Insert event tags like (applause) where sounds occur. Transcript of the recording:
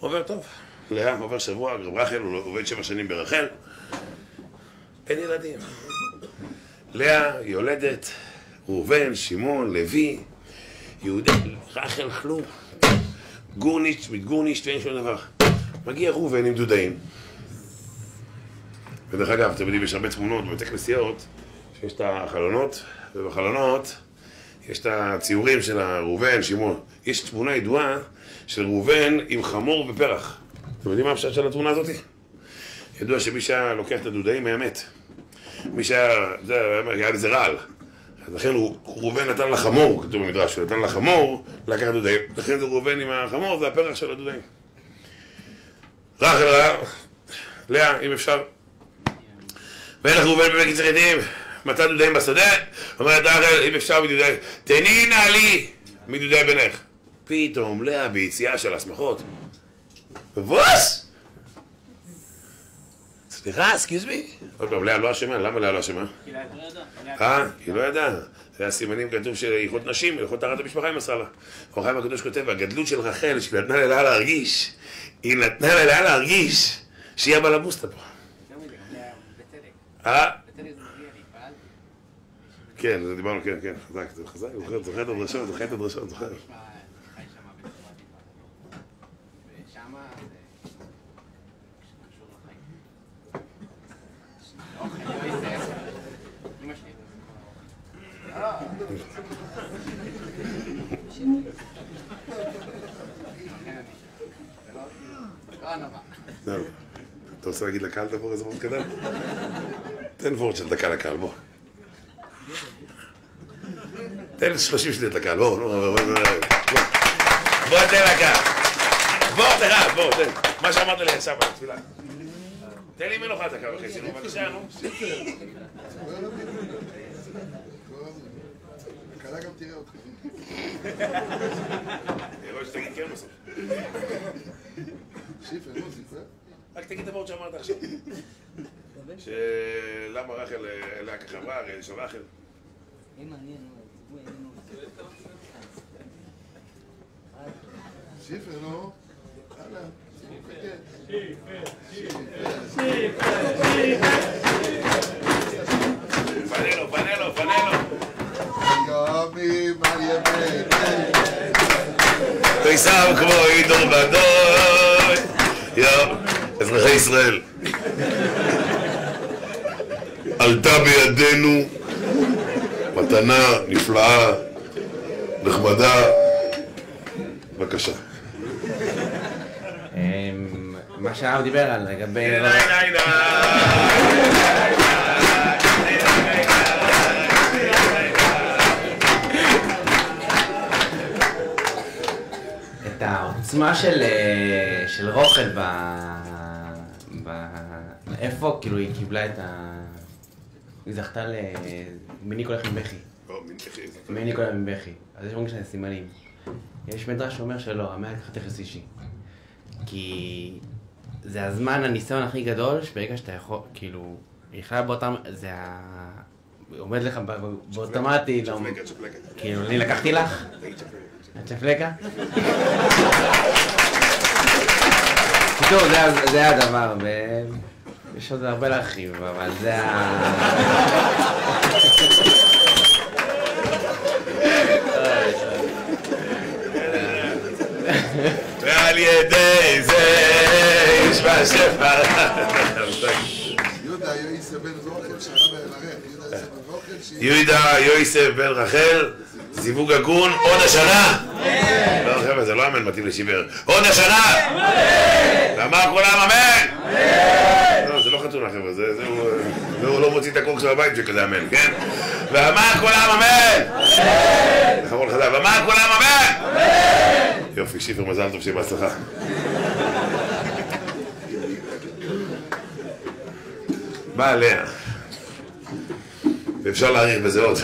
עובר טוב. לאה עובר שבוע, גם רחל, הוא עובד שבע שנים ברחל. אין ילדים. לאה יולדת, ראובן, שמעון, לוי, יהודה, רחל, כלום. גורניץ', מתגורניץ', ואין שום דבר. מגיע ראובן עם דודאים. ודרך אגב, אתם יודעים, יש הרבה תמונות בבתי כנסיות, שיש את החלונות, ובחלונות יש את הציורים של ראובן, שמעון. יש תמונה ידועה של ראובן עם חמור ופרח. אתם יודעים מה הפשט של התמונה הזאת? ידוע שמי שהיה לוקח את הדודאים היה מת. מי שהיה, זה היה לזה רעל. אז לכן ראובן נתן לחמור, כתוב במדרש, הוא נתן לחמור לקחת דודאים. לכן זה ראובן עם החמור והפרח של הדודאים. רחל לאה, אם אפשר. ואין לך ראובן במקץ זכיתים, מצא דודאים בשדה, אומרת רחל, אם אפשר מדודאים, תני נא לי מדודאי בנך. פתאום לאה ביציאה של השמחות. ובוס! סליחה, excuse me? עוד פעם, לאה לא אשמה, למה לאה לא אשמה? כי לא ידע. אה, היא לא ידעה. זה הסימנים כתוב של הלכות נשים, הלכות טהרת המשפחה היא מסרה לה. אור החיים הקדוש כותב, הגדלות של רחל, שהיא נתנה ללאה להרגיש, היא נתנה ללאה להרגיש שהיא הבעלבוסטה פה. אה? בצדק זה מגיע לי, פעל. כן, זה דיברנו, כן, כן, חזק, זה חזק, זוכר, את הדרשות, זוכר את הדרשות, זוכר. זהו. אתה רוצה להגיד לקהל דבר איזה וורט קטן? תן וורט של דקה לקהל, בוא. תן 30 שניות לקהל, בוא, נו, בוא, בוא, בוא, בוא. בוא, תן לקהל. בוא, תראה, בוא, תן. מה שאמרת לי עכשיו בתפילה. תן לי מנוחה דקה וחצי, נו, בבקשה, נו. הכלה גם תראה אותך. רואה שתגיד כן בסוף. שיפר, נו, סיפר. רק תגיד את הוורד שאמרת עכשיו. שלמה רחל אליה כחברה, הרי של רחל. שיפר, נו. הלאה. פנה לו, פנה לו, פנה לו. יומי מה ימי וישם כמו עידור בדוי. יום, אזרחי ישראל. עלתה בידינו מתנה נפלאה, נחמדה. בבקשה. אמ, מה שהרב דיבר על לגבי... את העוצמה של, אה, של רוכל ב... ב... איפה כאילו היא קיבלה את ה... היא זכתה ל... מניקו לחם בכי. מניקו לחם בכי. אז יש שזה סימנים. יש מדרש שאומר שלא, המאה חתך אישי. כי זה הזמן, הניסיון הכי גדול, שברגע שאתה יכול, כאילו, יכולה באותם, זה ה... עומד לך באוטומטי, לא-. כאילו, אני לקחתי לך? את צ'פלקה? (laughs) קיצור, זה הדבר, ויש עוד הרבה להרחיב, אבל זה ה... ועל ידי זה יש רוכל שהיא... יהודה יויסף בן רחל, זיווג הגון, עוד השנה! לא חבר'ה, זה לא אמן מתאים לשיבר. עוד השנה! ואמר כולם אמן! לא, זה לא חתונה חבר'ה, זה הוא- לא מוציא את הקורקס מהבית שכזה אמן, כן? ואמר כולם אמן! אחרון חזק, ואמר כולם אמן! יופי, שיפר מזל טוב, שיהיה בהצלחה. באה לאה. ואפשר להאריך בזה עוד.